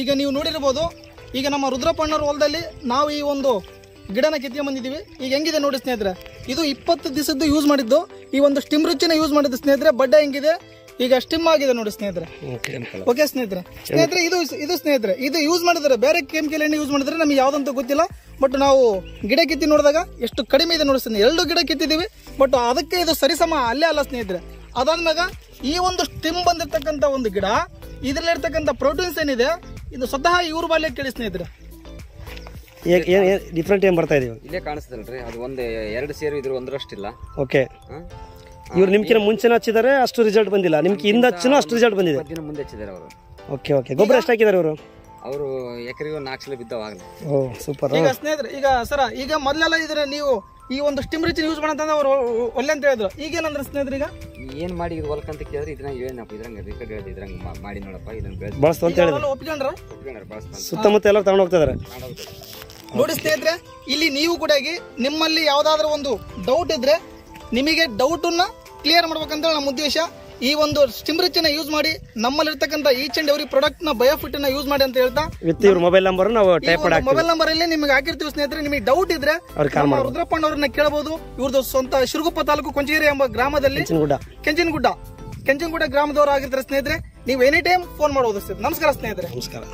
ಈಗ ನೀವು ನೋಡಿರ್ಬೋದು ಈಗ ನಮ್ಮ ರುದ್ರಪಣ್ಣರ ಹೊಲದಲ್ಲಿ ನಾವು ಈ ಒಂದು ಗಿಡನ ಕಿತ್ಕೊಂಡ್ ಬಂದಿದ್ದೀವಿ. ಈಗ ಹೆಂಗಿದೆ ನೋಡಿ ಸ್ನೇಹಿತರೆ? ಇದು ಇಪ್ಪತ್ತು ದಿವಸದ್ದು ಯೂಸ್ ಮಾಡಿದ್ದು. ಈ ಒಂದು ಸ್ಟಿಮ್ ರುಚಿನ ಯೂಸ್ ಮಾಡಿದ್ದು ಸ್ನೇಹಿತರೆ ಬಡ್ಡ ಹೆಂಗಿದೆ? ಈಗ ಸ್ಟಿಮ್ ಆಗಿದೆ ನೋಡಿ ಸ್ನೇಹಿತರೆ. ಓಕೆ ಓಕೆ ಸ್ನೇಹಿತರೆ. ಸ್ನೇಹಿತರೆ ಇದು ಇದು ಸ್ನೇಹಿತರೆ ಇದು ಯೂಸ್ ಮಾಡಿದ್ರೆ ಬೇರೆ ಕೆಮಿಕಲ್ ಎಣ್ಣೆ ಯೂಸ್ ಮಾಡಿದ್ರೆ ನಮಗೆ ಯಾವ್ದಂತ ಗೊತ್ತಿಲ್ಲ. ಬಟ್ ನಾವು ಗಿಡ ಕಿತ್ತಿ ನೋಡಿದಾಗ ಎಷ್ಟು ಕಡಿಮೆ ಇದೆ ನೋಡಿ ಸ್ನೇಹಿತರೆ. ಎರಡು ಗಿಡ ಕಿತ್ತಿದ್ದೀವಿ ಬಟ್ ಅದಕ್ಕೆ ಇದು ಸರಿಸಮ ಅಲ್ಲೇ ಅಲ್ಲ ಸ್ನೇಹಿತರೆ. ಅದಾದ್ಮ್ಯಾಗ ಈ ಒಂದು ಸ್ಟಿಮ್ ಬಂದಿರ್ತಕ್ಕಂಥ ಒಂದು ಗಿಡ ಇದರಲ್ಲಿರ್ತಕ್ಕಂಥ ಪ್ರೋಟೀನ್ಸ್ ಏನಿದೆ ಇದು ಸ್ವತಃ ಇವ್ರ ಬಾಲ್ಯ ಕೇಳಿ ಸ್ನೇಹಿತರೆ. ಡಿಫ್ರೆಂಟ್ ಏನ್ ಬರ್ತಾ ಇದೀವಿ ಇಲ್ಲೇ ಕಾಣಿಸ್ತದಲ್ರಿ ಅದು ಒಂದು ಎರಡು ಸೇರು ಇದ್ರ ಒಂದರಷ್ಟಿಲ್ಲ. ಓಕೆ ಹಾ? ಇವ್ರು ನಿಮ್ಕಿನ ಮುಂಚೆನ ಹಚ್ಚಿದ್ದಾರೆ ಅಷ್ಟು ರಿಸಲ್ಟ್ ಬಂದಿಲ್ಲ. ನಿಮ್ಗೆ ಹಿಂದೆ ಹಚ್ಚಿನೂ ಅಷ್ಟು ರಿಸಲ್ಟ್ ಬಂದಿದೆ. ಮುಂದೆ ಹಚ್ಚಿದ್ದಾರೆ ಅವರು. ಓಕೆ ಓಕೆ ಗೊಬ್ಬರ ಎಷ್ಟು ಹಾಕಿದ್ದಾರೆ ಇವರು? ಅವರು ಎಕರೆಗೂ ನಾಲ್ಕು ಸಲ ಬಿದ್ದವಾಗಲಿ ಓ ಸೂಪರ್. ಈಗ ಸ್ನೇಹಿತರೆ ಈಗ ಸರ ಈಗ ಮೊದಲೆಲ್ಲ ಇದ್ರೆ ನೀವು ಈ ಒಂದು ಸ್ಟಿಮ್ ರಿಚ್ ಯೂಸ್ ಮಾಡಂತಂದ್ರೆ ಅವರು ಒಳ್ಳೆ ಅಂತ ಹೇಳಿದ್ರು. ಈಗೇನಂದ್ರೆ ಸ್ನೇಹಿತರೆ ಈಗ? ಏನ್ ಮಾಡಿ ಇದು ಅಂತ ಕೇಳಿದ್ರೆ ಇದನ್ನ ಏನಪ್ಪ ಇದ್ರಂಗ ರಿಕಾರ್ಡ್ ಹೇಳಿದ್ರು ಇದ್ರಂಗ ಮಾಡಿ ನೋಡಪ್ಪ ಇದನ್ನ ಬೆಳೆದು ಬಳಸ್ತು ಅಂತ ಹೇಳಿದ್ರು. ಒಪ್ಕೊಂಡ್ರ ಸುತ್ತಮುತ್ತ ಎಲ್ಲ ತಗೊಂಡು ಹೋಗ್ತಾ ಇದಾರೆ ನೋಡಿ ಸ್ನೇಹಿತರೆ ಇಲ್ಲಿ ನೀವು ಕೂಡ ನಿಮ್ಮಲ್ಲಿ ಯಾವ್ದಾದ್ರು ಒಂದು ಡೌಟ್ ಇದ್ರೆ ನಿಮಗೆ ಡೌಟನ್ನ ಕ್ಲಿಯರ್ ಮಾಡ್ಬೇಕಂತ ನಮ್ಮ ಉದ್ದೇಶ. ಈ ಒಂದು ಸ್ಟಿಮ್ರಿಚ್ ಯೂಸ್ ಮಾಡಿ ನಮ್ಮಲ್ಲಿರ್ತಕ್ಕಂಥ ಈಚ್ ಅಂಡ್ ಎವ್ರಿ ಪ್ರಾಡಕ್ಟ್ನ ಬಯೋಫಿಟ್ನ ಯೂಸ್ ಮಾಡಿ ಅಂತ ಹೇಳ್ತಾ with mobile number mobile number ಅಲ್ಲಿ ನಿಮಗೆ ಹಾಕಿರ್ತೀವಿ ಸ್ನೇಹಿತರೆ ನಿಮಗೆ ಡೌಟ್ ಇದ್ರೆ ರುದ್ರಪ್ಪಣ್ಣ ಅವ್ರನ್ನ ಕೇಳಬಹುದು ಇವ್ರದ್ದು ಸ್ವಂತ ಶಿರುಗುಪ್ಪ ತಾಲೂಕು ಕೊಂಚಗಿರಿ ಎಂಬ ಗ್ರಾಮದಲ್ಲಿ ಕೆಂಚನಗುಡ್ಡ. ಕೆಂಚನಗುಡ್ಡ. ಗ್ರಾಮದವರು ಆಗಿರ್ತಾರೆ ಸ್ನೇಹಿತರೆ ನೀವು ಎನಿ ಟೈಮ್ ಫೋನ್ ಮಾಡಬಹುದು ಸರ್. ನಮಸ್ಕಾರ ಸ್ನೇಹಿತರೆ. ನಮಸ್ಕಾರ.